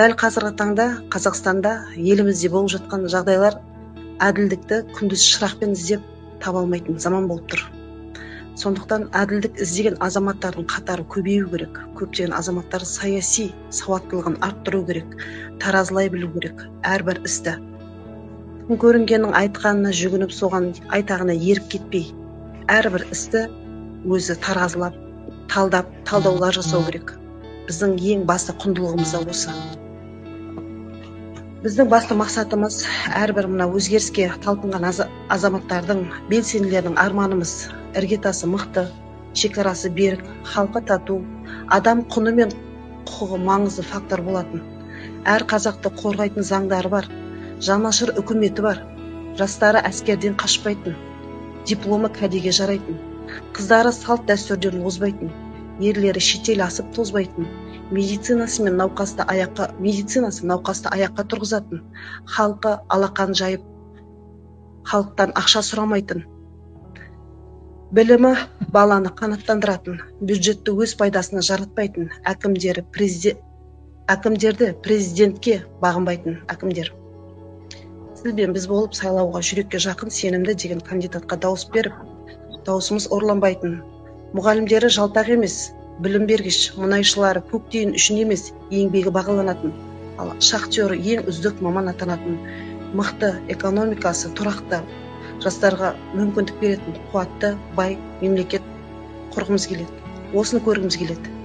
дәл қазіргі таңда қазақстанда елімізде болып жатқан жағдайлар әділдікті күндіз шырақпен іздеп таба алмайтын заман болып тұр. Сондықтан әділдік іздеген азаматтардың қатары көбею керек. Көптеген азаматтар саяси сауаттылығын арттыру керек таразылай білу керек әрбір істі. Көрінгеннің айтқанына жүгініп соған айтағына еріп кетпей әрбір істі өзі таразылап талдап талдаулар жасау керек. Біздің ең басты құндылығымыз да осы. Біздің басты мақсатымыз әрбір мына өзгеріске талпынған азаматтардың белсенділердің арманымыз іргетасы мықты шекарасы берік халқы тату адам құны мен құқығы маңызды фактор болатын. Әр қазақты қорғайтын заңдары бар жанашыр үкіметі бар жастары әскерден қашпайтын дипломы кәдеге жарайтын қыздары салт дәстүрден озбайтын ерлері шетел асып тозбайтын медицинасы мен науқасты аяққа медицинасы науқасты аяққа тұрғызатын халқы алақан жайып халықтан ақша сұрамайтын білімі баланы қанаттандыратын бюджетті өз пайдасына жаратпайтын әкімдері президент әкімдерді президентке бағынбайтын әкімдер. Сіз бен біз болып сайлауға жүрекке жақын сенімді деген кандидатқа дауыс беріп дауысымыз ұрланбайтын. Мұғалімдері жалтақ емес. Білім бергіш мұнайшылары көк тиын үшін емес еңбегі бағаланатын. Ал шахтері ең үздік маман атанатын. Мықты экономикасы тұрақты жастарға мүмкіндік беретін қуатты бай мемлекет құрғымыз келеді. Осыны көргіміз келеді.